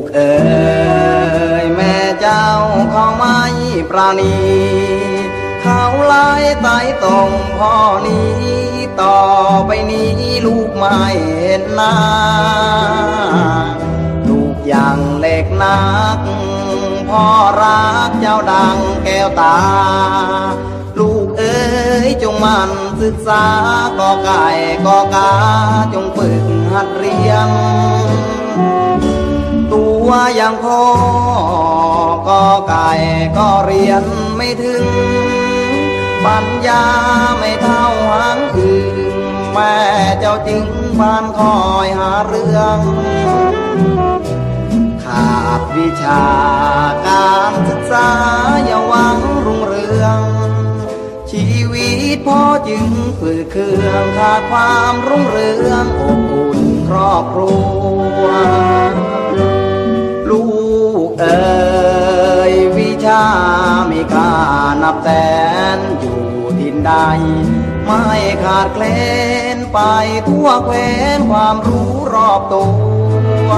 กเอ๋ยแม่เจ้าเขาไม่ประนีเขาไล่ไต่ตรงพ่อนี้ต่อไปนี้ลูกไม่เห็นหน้าลูกอย่างเล็กนักพ่อรักเจ้าดังแก้วตา ลูกเอ๋ยจงมันศึกษากอไก่กอกาจงฝึกหัดเรียน ตัวอย่างพ่อก็ไก่ก็เรียนไม่ถึง ปัญญาไม่เท่าหางอื่นแม่เจ้าจึงบ้านคอยหาเรื่อง ขาดวิชาการศึกษาอย่าหวังรุ่งเรือง ชีวิตพ่อจึงฝืดเคืองขาดความรุ่งเรืองอบอุ่นครอบครัว ใด ไม่ขาดเคลนไปทั่วแคว้นความรู้รอบตัว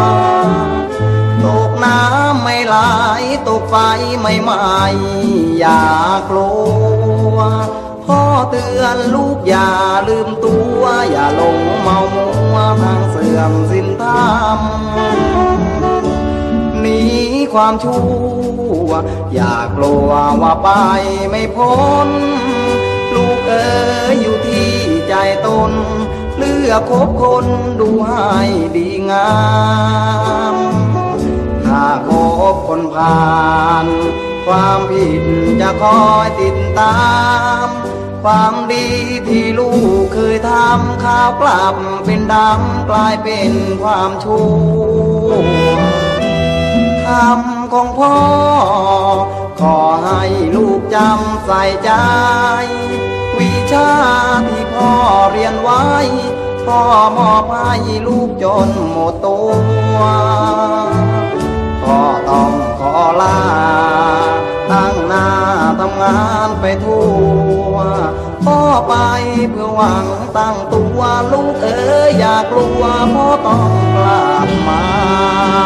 ตกน้ำไม่ไหลตกไฟไม่ไหมอย่ากลัวพ่อเตือนลูกอย่าลืมตัว อย่าหลงเมามัวทางเสื่อมสินธรรมหนีความชั่ว อย่ากลัวว่าไปไม่พ้น ลูกเอ๋ยอยู่ที่ใจตน เลือกคบคนดูให้ดีงามถ้าคบคนผ่าน ความผิดจะคอยติดตามความดีที่ลูกเคยทำข้าวกลับเป็นดำกลายเป็นความชั่วคำของพ่อ ขอให้ลูกจำใส่ใจ วิชาที่พ่อเรียนไว้ พ่อมอบให้ลูกจนหมดตัวพ่อต้องขอลา ตั้งหน้าทำงานไปทั่วพ่อไปเพื่อหวังตั้งตัวลูกเอ๋ยอย่ากลัวพ่อต้องกลับมา